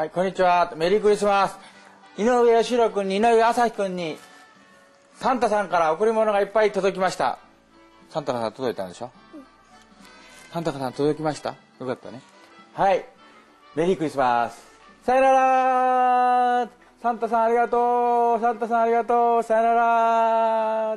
はい、こんにちは。メリークリスマス。井上義郎君に井上朝日君に、サンタさんから贈り物がいっぱい届きました。サンタさん届いたんでしょ、うん、サンタさん届きました？よかったね。はい。メリークリスマス。さよならサンタさんありがとうサンタさんありがとうさよなら